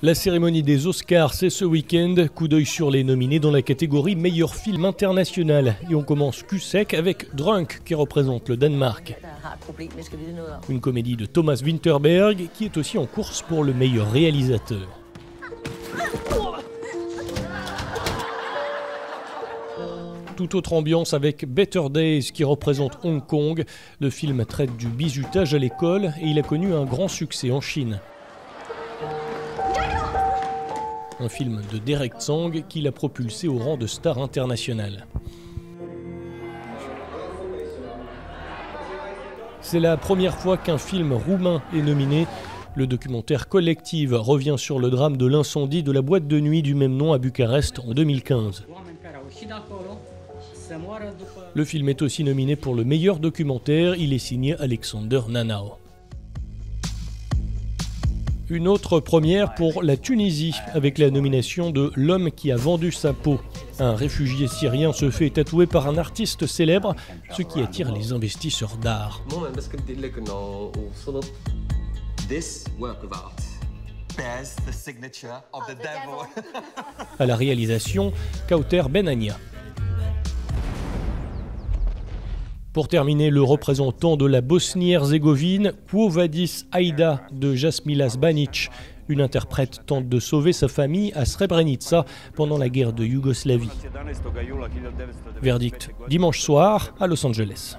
La cérémonie des Oscars, c'est ce week-end. Coup d'œil sur les nominés dans la catégorie meilleur film international. Et on commence cul sec avec Drunk, qui représente le Danemark. Une comédie de Thomas Winterberg, qui est aussi en course pour le meilleur réalisateur. Tout autre ambiance avec Better Days qui représente Hong Kong. Le film traite du bizutage à l'école et il a connu un grand succès en Chine un film de Derek Tsang qui l'a propulsé au rang de star internationale. C'est la première fois qu'un film roumain est nominé. Le documentaire Collective revient sur le drame de l'incendie de la boîte de nuit du même nom à Bucarest en 2015. Le film est aussi nominé pour le meilleur documentaire, il est signé Alexander Nanao. Une autre première pour la Tunisie, avec la nomination de L'homme qui a vendu sa peau. Un réfugié syrien se fait tatouer par un artiste célèbre, ce qui attire les investisseurs d'art. À la réalisation, Kauter Benania. Pour terminer, le représentant de la Bosnie-Herzégovine, Quo Vadis Aida de Jasmila Banic, une interprète tente de sauver sa famille à Srebrenica pendant la guerre de Yougoslavie. Verdict dimanche soir à Los Angeles.